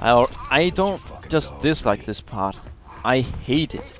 I, I don't just dislike this part. I hate it.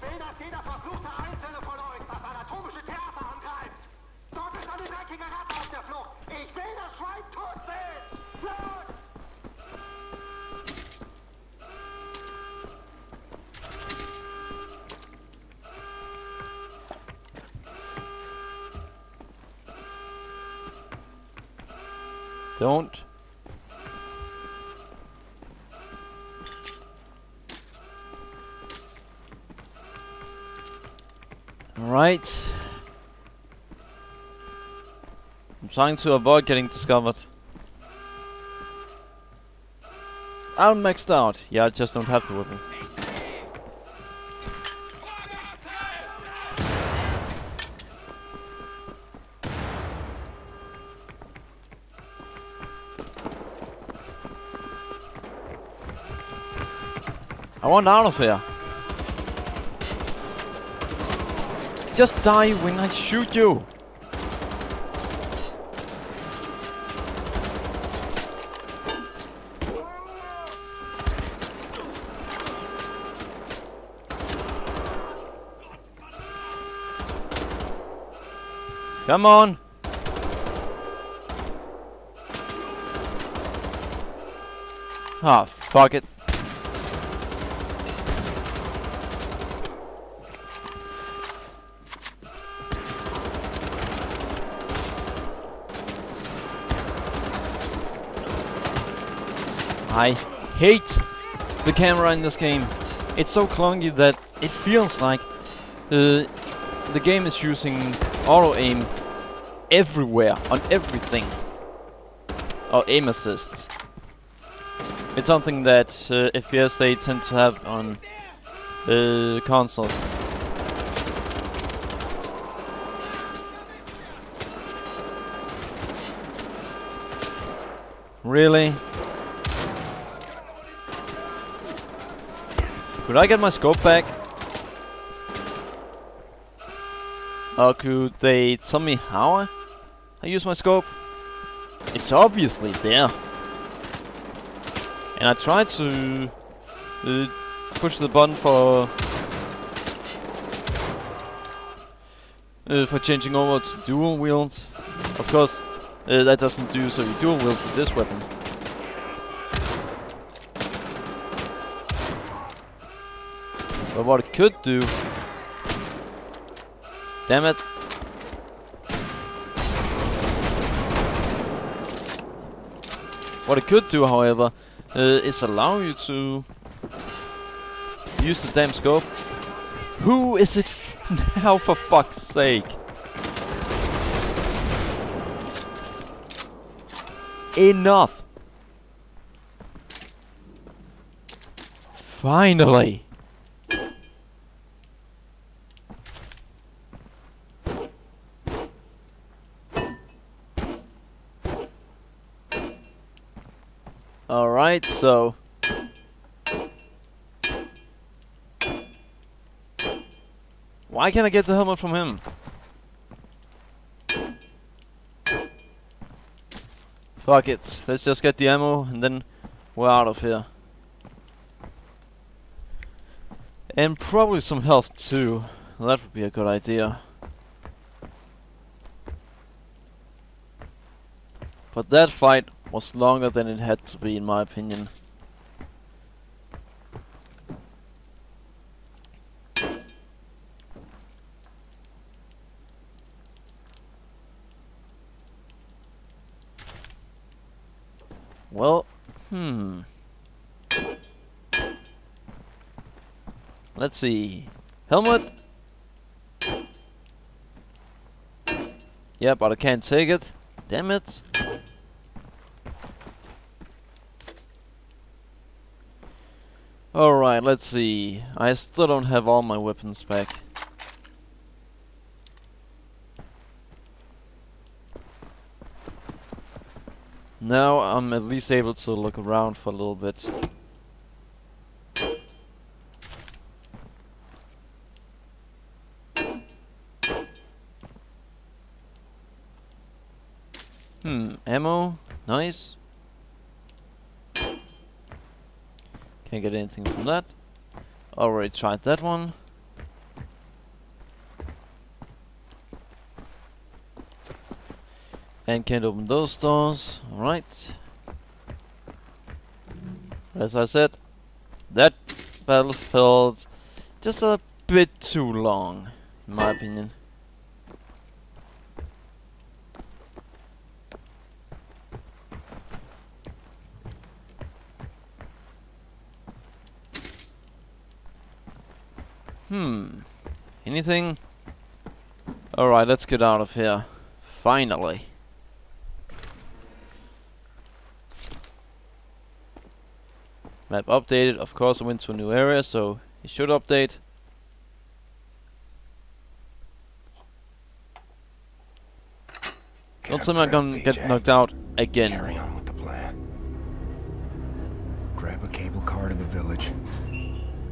I'm trying to avoid getting discovered. I'm maxed out. Yeah, I just don't have to the weapon. I want out of here. Just die when I shoot you. Come on. Ah, fuck it. I hate the camera in this game. It's so clunky that it feels like uh, the game is using auto aim everywhere on everything. Or aim assist. It's something that uh, FPS they tend to have on uh, consoles. Really? Could I get my scope back? Or could they tell me how I, I use my scope? It's obviously there. And I tried to uh, push the button for uh, for changing over to dual wield. Of course, uh, that doesn't do so you dual wield with this weapon. But what it could do... Damn it. What it could do, however, uh, is allow you to use the damn scope. Who is it now, for fuck's sake? Enough! Finally! Alright, so... Why can't I get the helmet from him? Fuck it, let's just get the ammo and then we're out of here. And probably some health too. That would be a good idea. But that fight was longer than it had to be in my opinion. Well, hmm. Let's see. Helmet. Yeah, but I can't take it. Damn it. Alright, let's see. I still don't have all my weapons back. Now I'm at least able to look around for a little bit. Hmm, ammo, nice. Can't get anything from that. Already tried that one. And can't open those doors. Alright. As I said, that battle felt just a bit too long, in my opinion. Hmm. Anything? Alright, let's get out of here. Finally. Map updated. Of course, I went to a new area, so it should update. Don't tell me I'm gonna get knocked out again. Carry on with the plan. Grab a cable car to the village.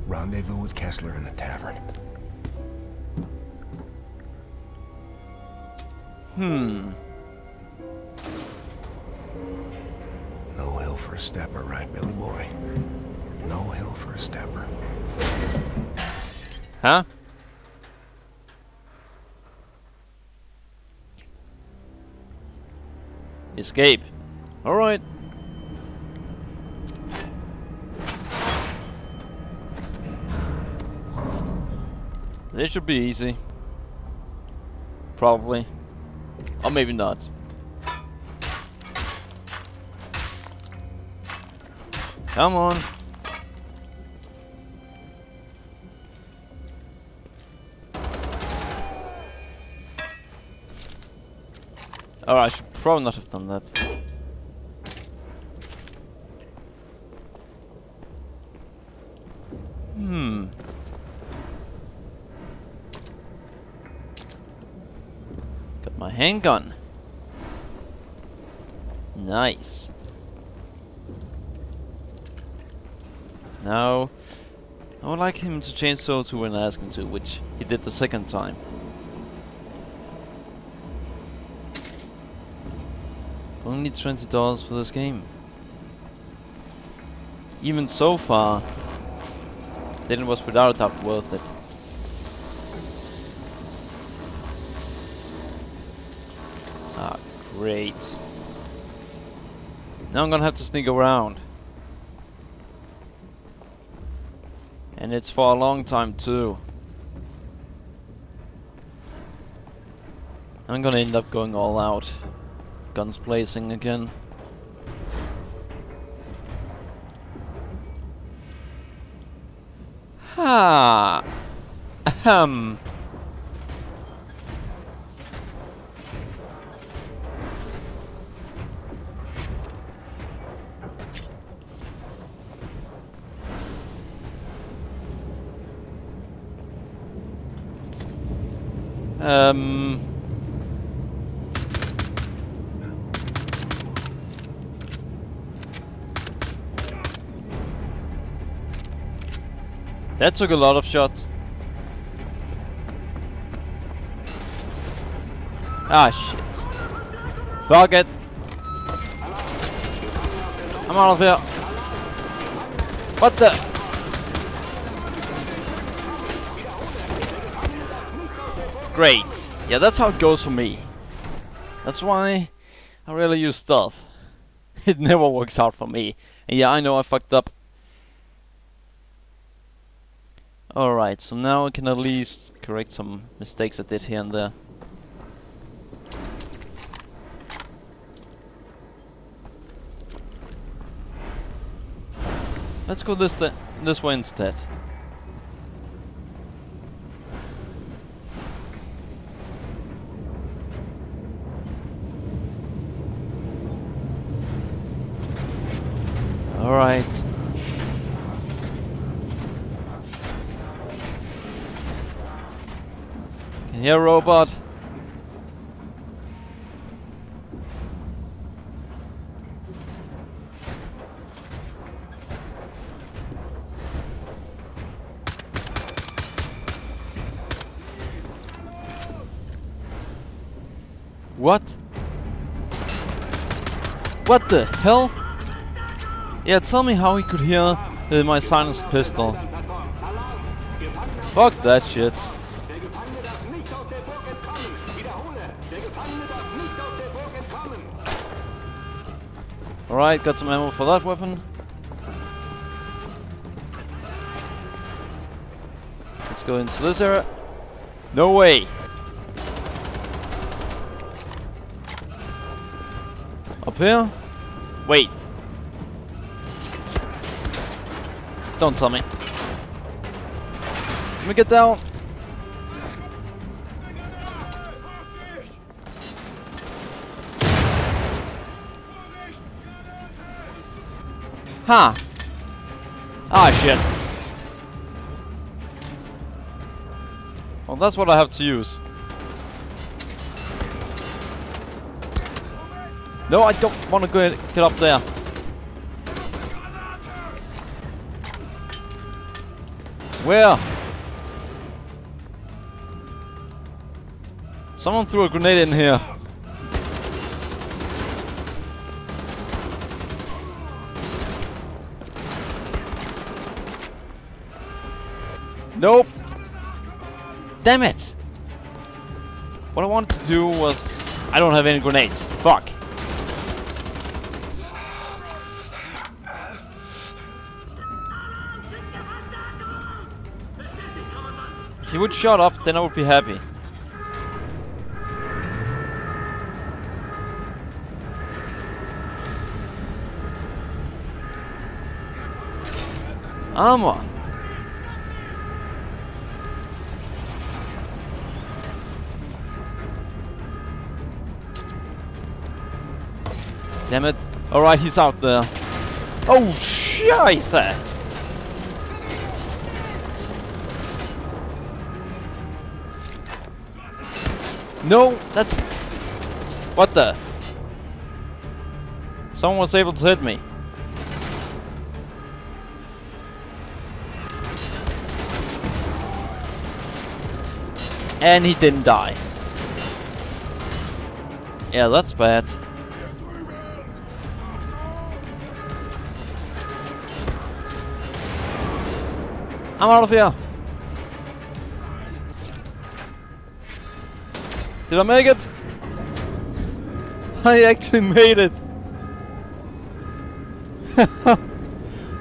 Rendezvous with Kessler in the tavern. Hmm. No hill for a stepper, right, Billy boy? No hill for a stepper. Huh? Escape. Alright. This should be easy. Probably. Or maybe not. Come on. Oh, I should probably not have done that. Hmm. My handgun. Nice. Now, I would like him to change so to when I ask him to, which he did the second time. Only $20 for this game. Even so far, then it was without a doubt worth it. Great. Now I'm gonna have to sneak around. And it's for a long time too. I'm gonna end up going all out. Guns blazing again. Ha! Ahem. Um. That took a lot of shots. Ah, shit. Fuck it. I'm out of here. What the? Great. Yeah, that's how it goes for me. That's why I really use stealth. It never works out for me. And yeah, I know I fucked up. Alright, so now I can at least correct some mistakes I did here and there. Let's go this this way instead. Alright. Can hear robot? What? What the hell? Yeah, tell me how he could hear uh, my silenced pistol. Fuck that shit. Alright, got some ammo for that weapon. Let's go into this area. No way! Up here? Wait. Don't tell me. Let me get down. Huh. Ah, shit. Well, that's what I have to use. No, I don't want to go get up there. Where? Someone threw a grenade in here. Nope. Damn it. What I wanted to do was... I don't have any grenades. Fuck. He would shut up, then I would be happy. Armor. Damn it. Alright, he's out there. Oh, scheiße! No, that's... What the? Someone was able to hit me. And he didn't die. Yeah, that's bad. I'm out of here. Did I make it? I actually made it.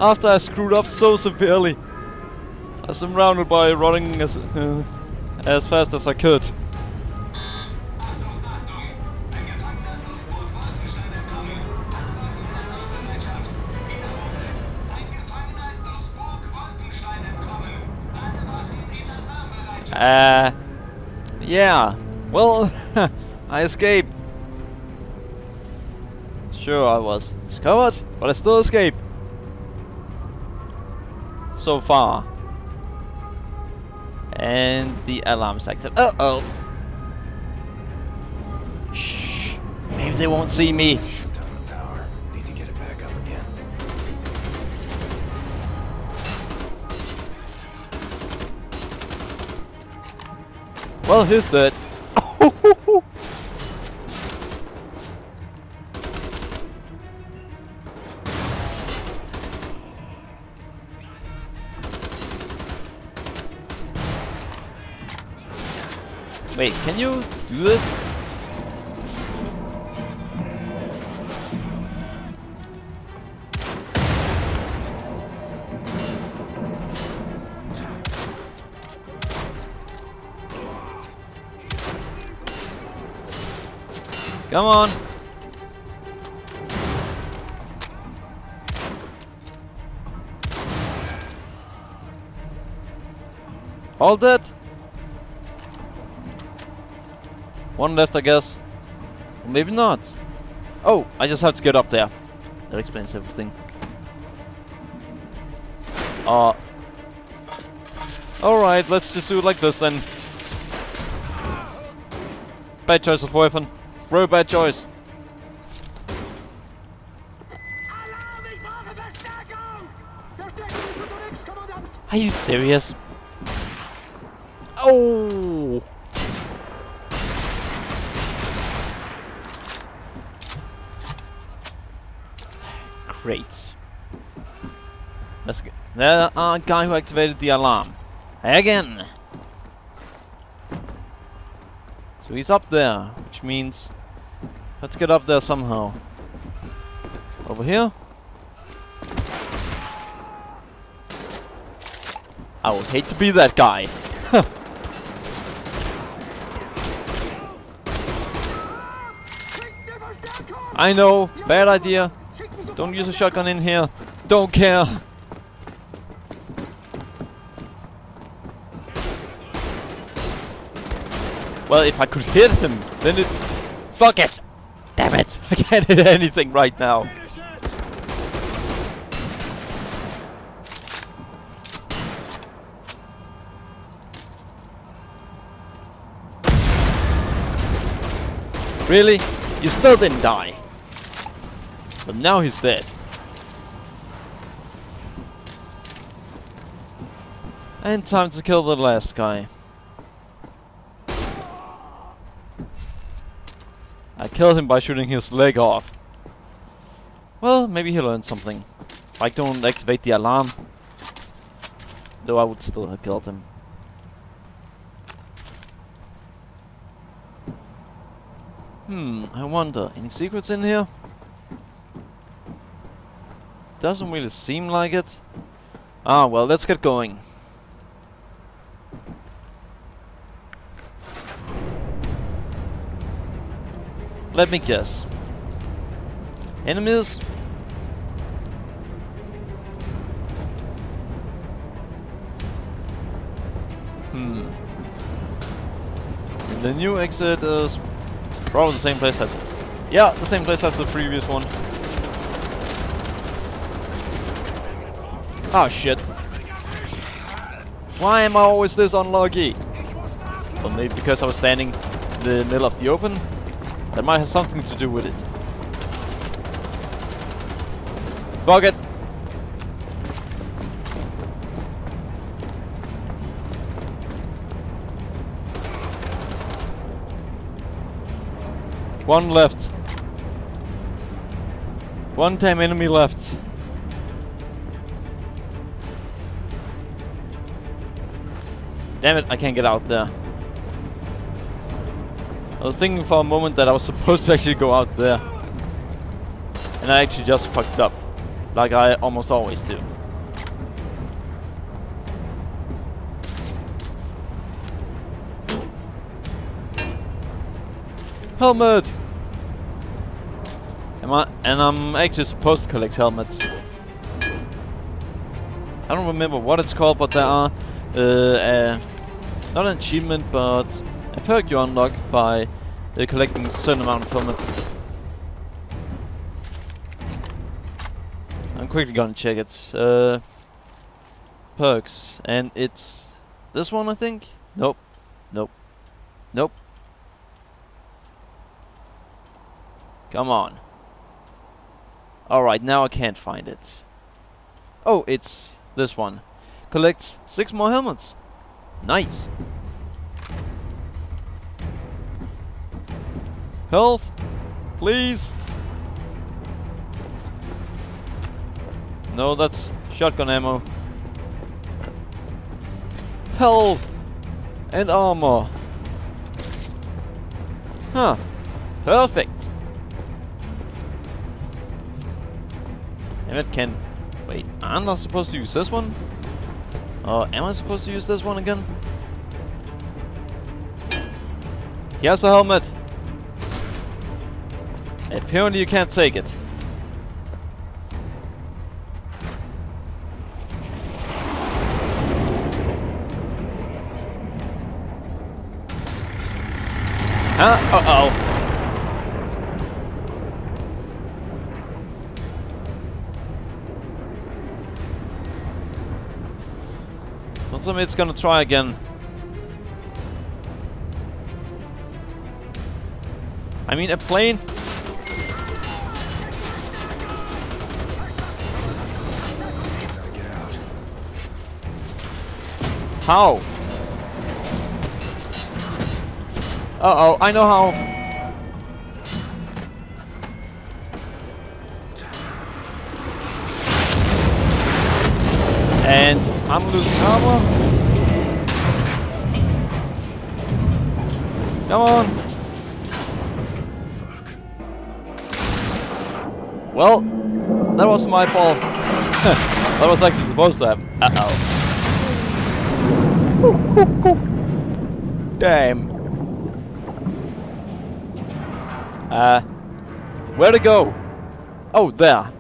After I screwed up so severely. I was surrounded by running as, uh, as fast as I could. Uh, yeah. Well, I escaped. Sure, I was discovered, but I still escaped. So far. And the alarm sector. Uh oh. Shh. Maybe they won't see me. Well, down the do this? Come on. All dead. One left, I guess. Maybe not. Oh, I just have to get up there. That explains everything. Uh. Alright, let's just do it like this then. Bad choice of weapon. Bro, bad choice. Are you serious? Oh! Great. Let's go. There are a guy who activated the alarm. Again! So he's up there, which means... Let's get up there somehow. Over here? I would hate to be that guy. I know, bad idea. Don't use a shotgun in here. Don't care. Well, if I could hit him, then it... Fuck it! Damn it! I can't hit anything right now. Really? You still didn't die. But now he's dead. And time to kill the last guy. I killed him by shooting his leg off. Well, maybe he learned something. Like don't activate the alarm. Though I would still have killed him. Hmm, I wonder, any secrets in here? Doesn't really seem like it. Ah, well, let's get going. Let me guess. Enemies? Hmm. The new exit is probably the same place as... Yeah, the same place as the previous one. Oh shit. Why am I always this unlucky? Well, maybe because I was standing in the middle of the open. That might have something to do with it. Fuck it. One left. One time enemy left. Damn it, I can't get out there. I was thinking for a moment that I was supposed to actually go out there. And I actually just fucked up. Like I almost always do. Helmet! Am I, and I'm actually supposed to collect helmets. I don't remember what it's called, but there are uh, uh, not an achievement, but a perk you unlock by uh, collecting a certain amount of helmets. I'm quickly gonna check it. Uh, perks, and it's this one, I think. Nope, nope, nope. Come on. Alright, now I can't find it. Oh, it's this one. Collect six more helmets. Nice. Health, please. No, that's shotgun ammo. Health and armor. Huh. Perfect. And it can... Wait, I'm not supposed to use this one? Uh, am I supposed to use this one again? Here's a helmet. Apparently you can't take it. Huh? Uh-oh. It's gonna try again. I mean, a plane... How? Uh-oh, I know how. And I'm losing armor. Come on. Well, that was my fault. that was actually supposed to happen. Uh-oh. Damn. Uh, where to go? Oh, there.